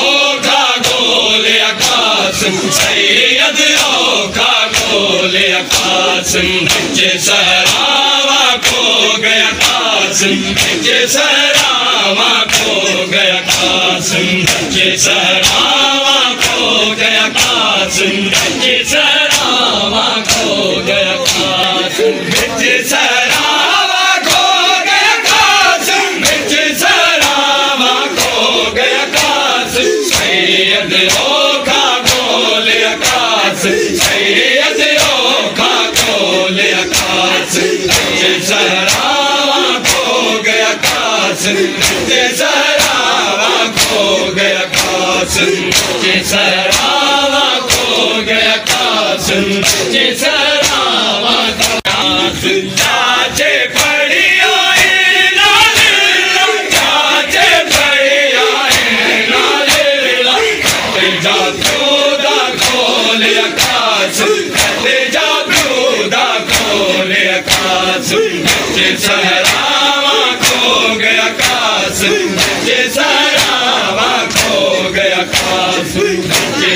ओखा गोले कासिम सैयद ओखा गोले कासिम जिसरावा खो गया कासिम जिसरावा खो गया कासिम जिसरावा खो सैयद ओखा गोले कासिम सैयद ओखा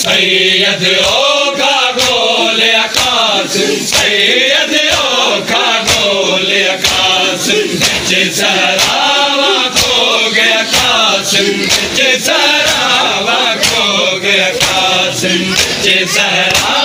सैयद ओखा गोले कासिम सैयद ओखा गोले कासिम जिसरावा खो गया कासिम जिसरावा खो गया कासिम जिसरावा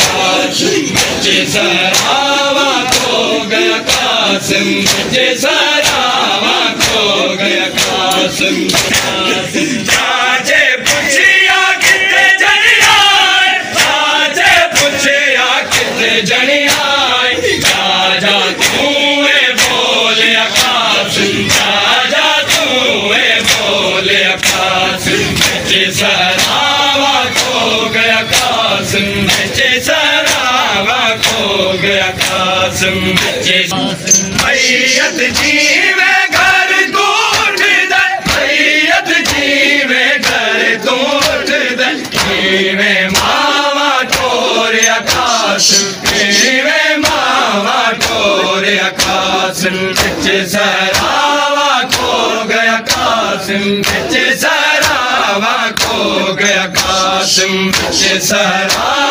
खोले कासिम जिसरावा खो गया कासिम जिसरावा खो गया कासिम चाचे पुछिया कितने राजा तू बोले कासिम राजा तू बोले कासिम जिसरावा खो गया कासिम खो गया कासिम मैयत जीवे घर तोड़ दे मैयत जीवे घर तोड़ दे कीवे मावा टोरे कासिम कीवे मावा टोरे कासिम जिसरावा खो गया कासिम जिसरावा खो गया कासिम जिसरावा